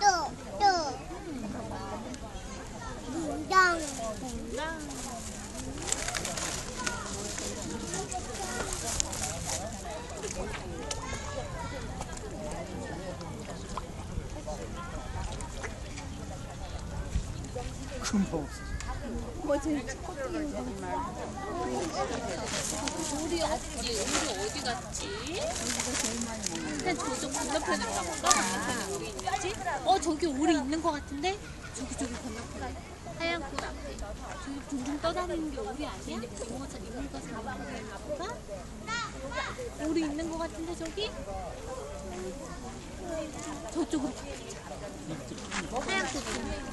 또, 또. 문장. 없어. 우리 어디 우리 어디 갔지? 저쪽 건너편으로 가볼까? 우리 있는지? 어 저기 우리 있는 것 같은데? 저기 저기 건너편에 하얀 꽃 앞에 저기 둥둥 떠다니는 게 우리 아니야? 이모가 이모가 사는 가볼까? 우리 있는 것 같은데 저기? 저쪽으로 가보자 하얀 꽃 좀.